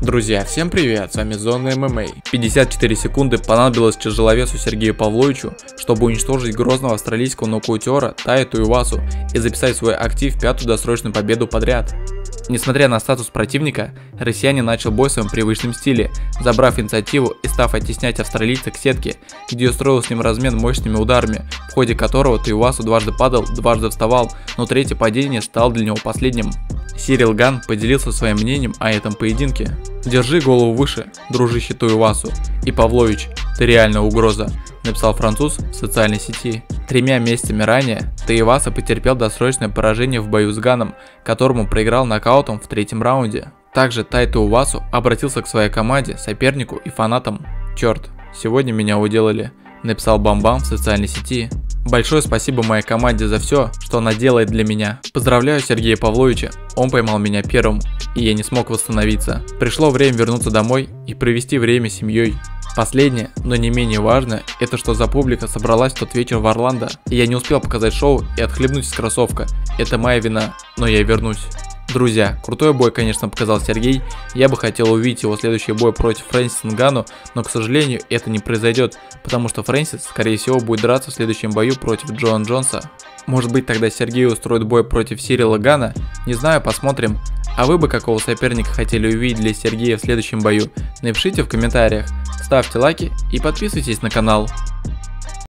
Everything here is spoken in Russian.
Друзья, всем привет, с вами Зона ММА. 54 секунды понадобилось тяжеловесу Сергею Павловичу, чтобы уничтожить грозного австралийского нокаутера Тая Туивасу и записать свой актив в пятую досрочную победу подряд. Несмотря на статус противника, россиянин начал бой в своем привычном стиле, забрав инициативу и став оттеснять австралийца к сетке, где устроил с ним размен мощными ударами, в ходе которого Туивасу дважды падал, дважды вставал, но третье падение стало для него последним. Сирил Ган поделился своим мнением о этом поединке. «Держи голову выше, дружище Туивасу. И Павлович, ты реальная угроза», написал француз в социальной сети. Тремя месяцами ранее Туиваса потерпел досрочное поражение в бою с Ганом, которому проиграл нокаутом в третьем раунде. Также Тай Туивасу обратился к своей команде, сопернику и фанатам. «Черт, сегодня меня уделали», написал Бамбам в социальной сети. Большое спасибо моей команде за все, что она делает для меня. Поздравляю Сергея Павловича, он поймал меня первым, и я не смог восстановиться. Пришло время вернуться домой и провести время с семьей. Последнее, но не менее важное, это что за публика собралась в тот вечер в Орландо, и я не успел показать шоу и отхлебнуть из кроссовка. Это моя вина, но я вернусь. Друзья, крутой бой, конечно, показал Сергей. Я бы хотел увидеть его следующий бой против Фрэнсиса Нгану, но, к сожалению, это не произойдет, потому что Фрэнсис, скорее всего, будет драться в следующем бою против Джоан Джонса. Может быть, тогда Сергей устроит бой против Сирила Гана? Не знаю, посмотрим. А вы бы какого соперника хотели увидеть для Сергея в следующем бою? Напишите в комментариях, ставьте лайки и подписывайтесь на канал.